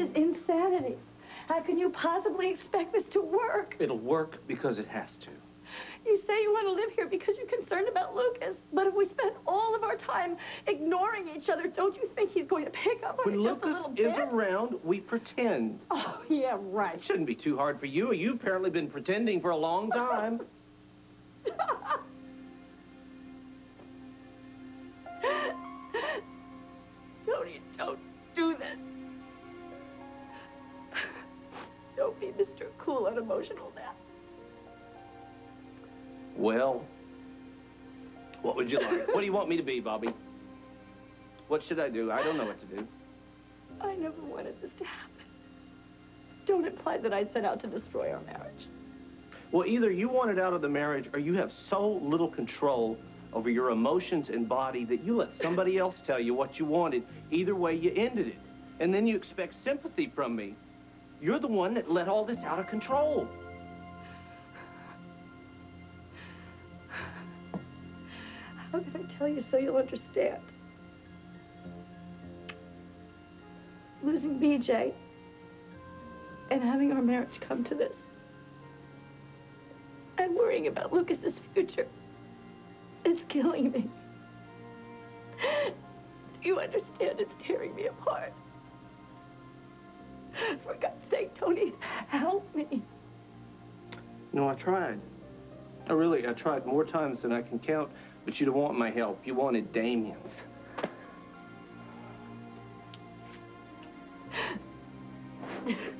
is insanity. How can you possibly expect this to work? It'll work because it has to. You say you want to live here because you're concerned about Lucas, but if we spend all of our time ignoring each other, don't you think he's going to pick up on When it just a Lucas is bit? around, we pretend. Oh, yeah, right. It shouldn't be too hard for you. You've apparently been pretending for a long time. Mr. Cool and emotional now. Well, what would you like? what do you want me to be, Bobbie? What should I do? I don't know what to do. I never wanted this to happen. Don't imply that I set out to destroy our marriage. Well, either you want it out of the marriage or you have so little control over your emotions and body that you let somebody else tell you what you wanted. Either way, you ended it. And then you expect sympathy from me. You're the one that let all this out of control. How can I tell you so you'll understand? Losing BJ and having our marriage come to this. And worrying about Lucas's future is killing me. Do you understand? It's tearing me apart. No, I tried. I really, I tried more times than I can count, but you didn't want my help. You wanted Damian's.